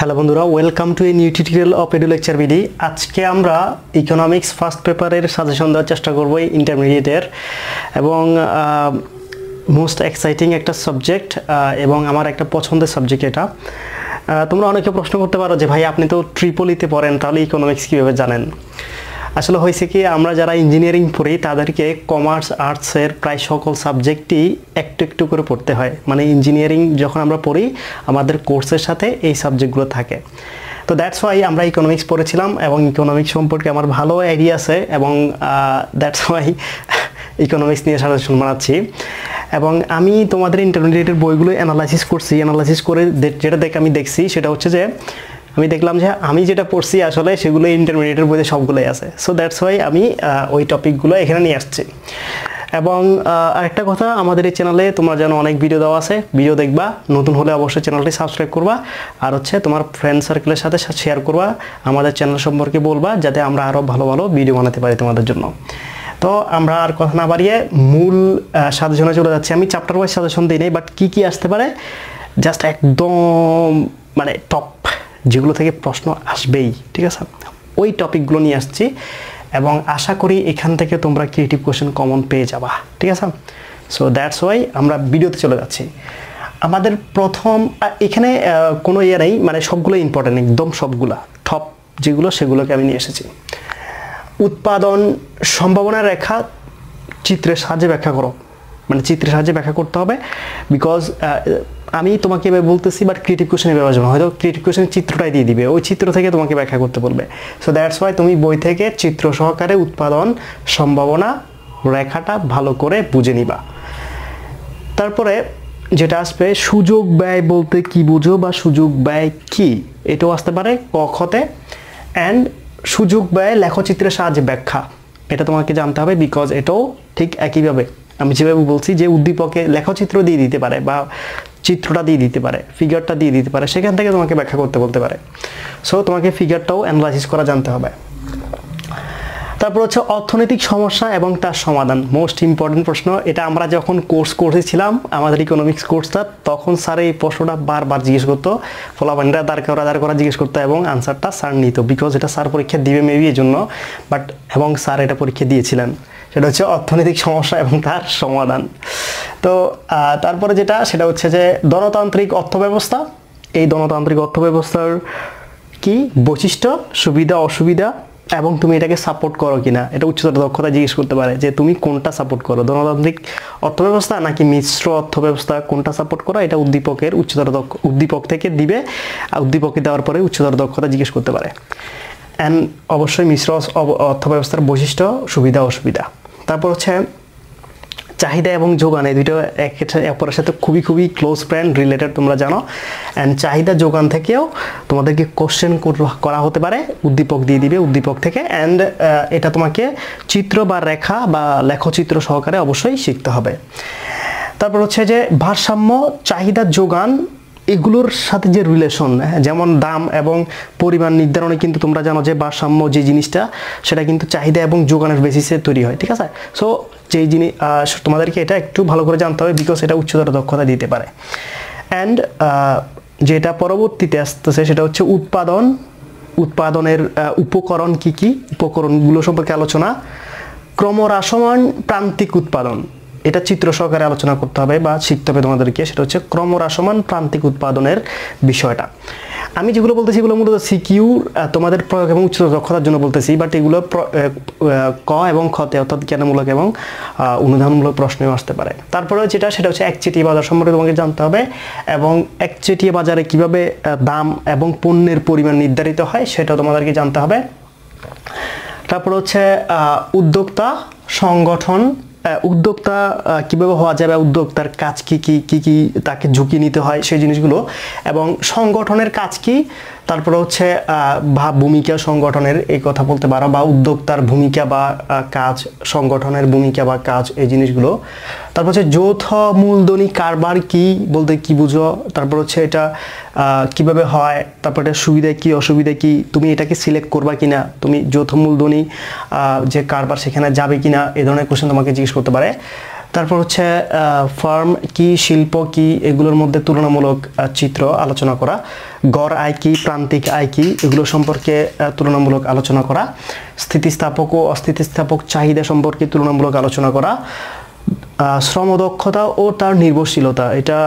Hello বন্ধুরা welcome to a new tutorial of Edu lecture BD আজকে আমরা economics first পেপারের সাজেশন দেওয়ার চেষ্টা করব ইন্টারমিডিয়েটের এবং মোস্ট এক্সাইটিং একটা সাবজেক্ট এবং আমার একটা পছন্দের সাবজেক্ট এটা। তোমরা অনেকে প্রশ্ন করতে পারো যে, ভাই, আপনি তো ট্রিপলিতে পড়েন, তাহলে ইকোনমিক্স কীভাবে জানেন? আসলে হয়েছে কি, আমরা যারা ইঞ্জিনিয়ারিং পড়ি, তাদেরকে কমার্স আর্টসের প্রায় সকল সাবজেক্টই একটু একটু করে পড়তে হয়। মানে ইঞ্জিনিয়ারিং যখন আমরা পড়ি, আমাদের কোর্সের সাথে এই সাবজেক্টগুলো থাকে। তো দ্যাটস ওয়াই আমরা ইকোনমিক্স পড়েছিলাম এবং ইকোনমিক্স সম্পর্কে আমার ভালো আইডিয়া আছে এবং দ্যাটস ওয়াই ইকোনমিক্স নিয়ে সাজেশন বানাচ্ছি এবং আমি তোমাদের ইন্টারমিডিয়েটের বইগুলো অ্যানালাইসিস করছি। অ্যানালাইসিস করে যেটা দেখে আমি দেখছি, সেটা হচ্ছে যে আমি দেখলাম যে আমি যেটা পড়ছি আসলে সেগুলো ইন্টারমিডিয়েটের বইতে সবগুলোই আছে। সো দ্যাটস ওয়াই আমি ওই টপিকগুলো এখানে নিয়ে আসছি। এবং আরেকটা কথা, আমাদের এই চ্যানেলে তোমার যেন অনেক ভিডিও দেওয়া আছে ভিডিও দেখবা, নতুন হলে অবশ্যই চ্যানেলটি সাবস্ক্রাইব করবা, আর হচ্ছে তোমার ফ্রেন্ড সার্কেলের সাথে শেয়ার করবা, আমাদের চ্যানেল সম্পর্কে বলবা, যাতে আমরা আরও ভালো ভালো ভিডিও বানাতে পারি তোমাদের জন্য। তো আমরা আর কথা না বাড়িয়ে মূল সাজেশনে চলে যাচ্ছি। আমি চ্যাপ্টার ওয়াইজ সাজেশন দিই নাই বাট কী কী আসতে পারে? জাস্ট একদম মানে টপ যেগুলো থেকে প্রশ্ন আসবেই, ঠিক আছে? ওই টপিকগুলো নিয়ে আসছি এবং আশা করি এখান থেকে তোমরা ক্রিয়েটিভ কোশ্চেন কমন পেয়ে যাবা, ঠিক আছে? সো দ্যাটস ওয়াই আমরা ভিডিওতে চলে যাচ্ছি। আমাদের প্রথম এখানে কোনো ইয়ে নেই মানে সবগুলো ইম্পর্টেন্ট একদম সবগুলা। টপ যেগুলো, সেগুলোকে আমি নিয়ে এসেছি। উৎপাদন সম্ভাবনা রেখা চিত্রের সাহায্যে ব্যাখ্যা করো। মানে চিত্রের সাহায্যে ব্যাখ্যা করতে হবে বিকজ আমি তোমাকে এভাবে বলতেছি বাট ক্রিয়েটিভ কোশ্চেন এভাবে আসবে হয়তো ক্রিয়েটিভ কোশ্চেনের চিত্রটাই দিয়ে দিবে। ওই চিত্র থেকে তোমাকে ব্যাখ্যা করতে বলবে। সো দ্যাটস ওয়াই তুমি বই থেকে চিত্র সহকারে উৎপাদন সম্ভাবনা রেখাটা ভালো করে বুঝে নিবা। তারপরে যেটা আসবে, সুযোগ ব্যয় বলতে কি বুঝো বা সুযোগ ব্যয় কি? এটাও আসতে পারে কখতে অ্যান্ড সুযোগ ব্যয় লেখচিত্রের সাহায্যে ব্যাখ্যা। এটা তোমাকে জানতে হবে বিকজ এটাও ঠিক একইভাবে। আমি যেভাবে বলছি যে উদ্দীপকে লেখচিত্র দিয়ে দিতে পারে বা চিত্রটা দিয়ে দিতে পারে ফিগারটা দিয়ে দিতে পারে, সেখান থেকে তোমাকে ব্যাখ্যা করতে বলতে পারে। সো তোমাকে ফিগারটাও অ্যানালাইসিস করা জানতে হবে। তারপর হচ্ছে অর্থনৈতিক সমস্যা এবং তার সমাধান। মোস্ট ইম্পর্টেন্ট প্রশ্ন, এটা আমরা যখন কোর্স করেছিলাম, আমাদের ইকোনমিক্স কোর্সটা তখন স্যার এই প্রশ্নটা বারবার জিজ্ঞেস করতো। ফলাফানটা দাঁড় করা দাঁড় করা জিজ্ঞেস করতো এবং আনসারটা স্যার নিত বিকজ এটা স্যার পরীক্ষা দিবে মেবি এই জন্য বাট এবং স্যার এটা পরীক্ষা দিয়েছিলেন। সেটা হচ্ছে অর্থনৈতিক সমস্যা এবং তার সমাধান। তো তারপরে যেটা, সেটা হচ্ছে যে গণতান্ত্রিক অর্থব্যবস্থা। এই গণতান্ত্রিক অর্থব্যবস্থার কি বৈশিষ্ট্য? সুবিধা, অসুবিধা? এবং তুমি এটাকে সাপোর্ট করো কিনা? এটা উচ্চতর দক্ষতা জিজ্ঞেস করতে পারে যে তুমি কোনটা সাপোর্ট করো? গণতান্ত্রিক অর্থব্যবস্থা নাকি মিশ্র অর্থব্যবস্থা কোনটা সাপোর্ট করো? এটা উদ্দীপকের উচ্চতর দক্ষ উদ্দীপক থেকে দিবে। আর উদ্দীপকে দেওয়ার পরে উচ্চতর দক্ষতা জিজ্ঞেস করতে পারে। অ্যান্ড অবশ্যই মিশ্র অর্থব্যবস্থার বৈশিষ্ট্য, সুবিধা, অসুবিধা। তারপর হচ্ছে চাহিদা এবং যোগান, এই দুটো অপরের সাথে খুবই খুবই ক্লোজ ফ্রেন্ড রিলেটেড তোমরা জানো। অ্যান্ড চাহিদা যোগান থেকেও তোমাদেরকে কোশ্চেন করা হতে পারে, উদ্দীপক দিয়ে দিবে উদ্দীপক থেকে। অ্যান্ড এটা তোমাকে চিত্র বা রেখা বা লেখচিত্র সহকারে অবশ্যই শিখতে হবে। তারপর হচ্ছে যে ভারসাম্য, চাহিদা, যোগান এগুলোর সাথে যে রিলেশন যেমন দাম এবং পরিমাণ নির্ধারণে কিন্তু তোমরা জানো যে ভারসাম্য যে জিনিসটা, সেটা কিন্তু চাহিদা এবং যোগানের বেসিসে তৈরি হয়, ঠিক আছে? সো যেই জিনিস তোমাদেরকে এটা একটু ভালো করে জানতে হবে বিকজ এটা উচ্চতর দক্ষতা দিতে পারে। অ্যান্ড যেটা পরবর্তীতে আসতেছে সেটা হচ্ছে উৎপাদন। উৎপাদনের উপকরণ কি কি? উপকরণগুলো সম্পর্কে আলোচনা। ক্রমহ্রাসমান প্রান্তিক উৎপাদন। এটা চিত্র সহকারে আলোচনা করতে হবে বা শিখতে হবে তোমাদেরকে সেটা হচ্ছে ক্রমরাসমান প্রান্তিক উৎপাদনের বিষয়টা। আমি যেগুলো বলতেছি এগুলো মূলত সিকিউ তোমাদের প্রয়োগ এবং উচ্চ দক্ষতার জন্য বলতেছি বাট এগুলো ক এবং খতে অর্থাৎ জ্ঞানমূলক এবং আহ, অনুধানমূলক প্রশ্নেও আসতে পারে। তারপরে যেটা সেটা হচ্ছে একচেটিয়া বাজার সম্পর্কে তোমাকে জানতে হবে এবং একচেটিয়া বাজারে কীভাবে দাম এবং পণ্যের পরিমাণ নির্ধারিত হয় সেটাও তোমাদেরকে জানতে হবে। তারপর হচ্ছে উদ্যোক্তা সংগঠন উদ্যোক্তা কীভাবে হওয়া যাবে উদ্যোক্তার কাজ কি কি কি তাকে ঝুঁকি নিতে হয় সেই জিনিসগুলো এবং সংগঠনের কাজ কি তারপরে হচ্ছে বা ভূমিকা সংগঠনের এই কথা বলতে পারো, বা উদ্যোক্তার ভূমিকা বা কাজ, সংগঠনের ভূমিকা বা কাজ, এই জিনিসগুলো। তারপর হচ্ছে যৌথ মূলধনী কারবার কি বলতে কি বুঝো? তারপর হচ্ছে এটা কীভাবে হয়? তারপর এটা সুবিধা কি, অসুবিধা কি? তুমি এটাকে সিলেক্ট করবা কিনা? তুমি যৌথ মূলধনী যে কারবার সেখানে যাবে কিনা? এই ধরনের কোশ্চেন তোমাকে জিজ্ঞেস করতে পারে। তারপর হচ্ছে ফার্ম কি, শিল্প কি, এগুলোর মধ্যে তুলনামূলক চিত্র আলোচনা করা। গড় আয় কি, প্রান্তিক আয় কি, এগুলো সম্পর্কে তুলনামূলক আলোচনা করা। স্থিতিস্থাপক ও অস্থিতিস্থাপক চাহিদা সম্পর্কে তুলনামূলক আলোচনা করা। শ্রম দক্ষতা ও তার নির্ভরশীলতা, এটা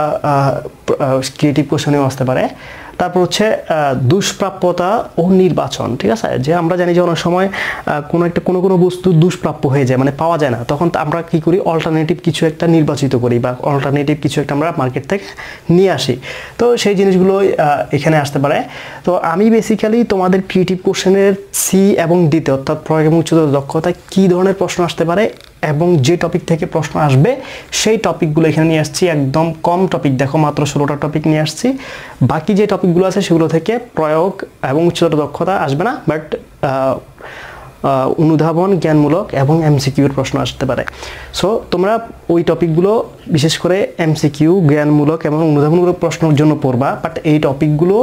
ক্রিয়েটিভ কোশ্চেনেও আসতে পারে। তারপর হচ্ছে দুষ্প্রাপ্যতা ও নির্বাচন, ঠিক আছে? যে আমরা জানি যে অনেক সময় কোনো একটা, কোনো কোনো বস্তু দুষ্প্রাপ্য হয়ে যায় মানে পাওয়া যায় না। তখন আমরা কি করি? অল্টারনেটিভ কিছু একটা নির্বাচিত করি বা অল্টারনেটিভ কিছু একটা আমরা মার্কেট থেকে নিয়ে আসি। তো সেই জিনিসগুলো এখানে আসতে পারে। তো আমি বেসিক্যালি তোমাদের ক্রিয়েটিভ কোশ্চেনের সি এবং ডিতে অর্থাৎ প্রয়োগ এবং উচ্চতর দক্ষতা কী ধরনের প্রশ্ন আসতে পারে? এবং যে টপিক থেকে প্রশ্ন আসবে, সেই টপিকগুলো এখানে নিয়ে আসছি। একদম কম টপিক দেখো মাত্র ষোলোটা টপিক নিয়ে আসছি। বাকি যে টপিকগুলো আছে, সেগুলো থেকে প্রয়োগ এবং উচ্চতর দক্ষতা আসবে না বাট অনুধাবন জ্ঞানমূলক এবং এমসিকিউর প্রশ্ন আসতে পারে। সো তোমরা ওই টপিকগুলো বিশেষ করে এমসিকিউ জ্ঞানমূলক এবং অনুধাবনমূলক প্রশ্নের জন্য পড়বা বাট এই টপিকগুলো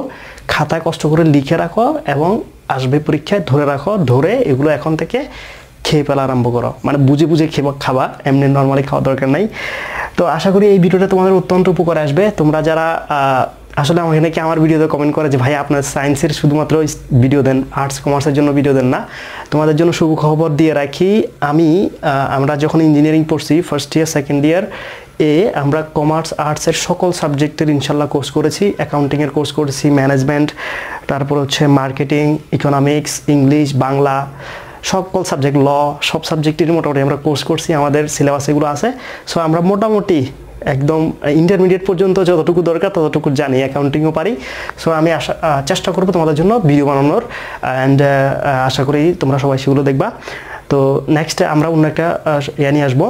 খাতায় কষ্ট করে লিখে রাখো এবং আসবে পরীক্ষায় ধরে রাখো, ধরে এগুলো এখন থেকে খেয়ে ফেলা আরম্ভ করো। মানে বুঝে বুঝে খেবা খাবা, এমনি নর্মালি খাওয়া দরকার নাই। তো আশা করি এই ভিডিওটা তোমাদের অত্যন্ত উপকারে আসবে। তোমরা যারা আসলে আমাকে নাকি আমার ভিডিওতে কমেন্ট করে যে, ভাই, আপনার সায়েন্সের শুধুমাত্র ভিডিও দেন আর্টস কমার্সের জন্য ভিডিও দেন না। তোমাদের জন্য শুভ খবর দিয়ে রাখি, আমি আমরা যখন ইঞ্জিনিয়ারিং পড়ছি ফার্স্ট ইয়ার সেকেন্ড ইয়ার এ আমরা কমার্স আর্টসের সকল সাবজেক্টের ইনশাল্লাহ কোর্স করেছি। অ্যাকাউন্টিংয়ের কোর্স করেছি ম্যানেজমেন্ট তারপর হচ্ছে মার্কেটিং ইকোনমিক্স ইংলিশ বাংলা সকল সাবজেক্ট ল সব সাবজেক্টের মোটামুটি আমরা কোর্স করছি, আমাদের সিলেবাস এগুলো আছে। সো আমরা মোটামুটি একদম ইন্টারমিডিয়েট পর্যন্ত যতটুকু দরকার ততটুকু জানি অ্যাকাউন্টিংও পারি। সো আমি আশা চেষ্টা করব তোমাদের জন্য ভিডিও বানানোর। অ্যান্ড আশা করি তোমরা সবাই সেগুলো দেখবা। তো নেক্সট আমরা অন্য একটা ইয়ে নিয়ে আসব।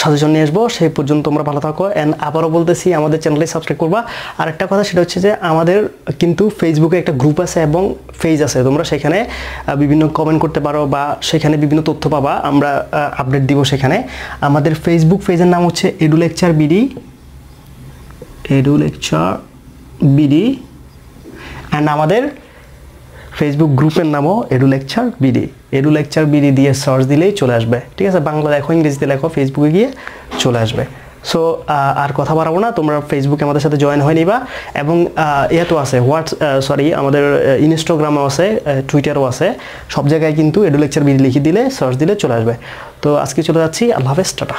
সাজেশন নিয়ে আসব, সেই পর্যন্ত তোমরা ভালো থাকো। অ্যান্ড আবারও বলতেছি, আমাদের চ্যানেলে সাবস্ক্রাইব করবা। আর একটা কথা সেটা হচ্ছে যে, আমাদের কিন্তু ফেসবুকে একটা গ্রুপ আছে এবং পেজ আছে। তোমরা সেখানে বিভিন্ন কমেন্ট করতে পারো বা সেখানে বিভিন্ন তথ্য পাবা। আমরা আপডেট দিব সেখানে। আমাদের ফেসবুক পেজের নাম হচ্ছে Edu lecture BD Edu lecture BD and আমাদের ফেসবুক গ্রুপের নামও Edu lecture BD Edu lecture BD দিয়ে সার্চ দিলেই চলে আসবে। ঠিক আছে? বাংলা লেখো, ইংরেজিতে লেখো ফেসবুকে গিয়ে চলে আসবে। সো আর কথা বাড়াবো না, তোমরা ফেসবুকে আমাদের সাথে জয়েন হয়ে নিবা এবং ইয়েতো আছে হোয়াটস সরি আমাদের ইনস্টাগ্রামও আছে টুইটারও আছে। সব জায়গায় কিন্তু এডু লেকচার বিডি লিখে দিলে সার্চ দিলে চলে আসবে। তো আজকে চলে যাচ্ছি, আল্লাহ হাফেজ, টাটা।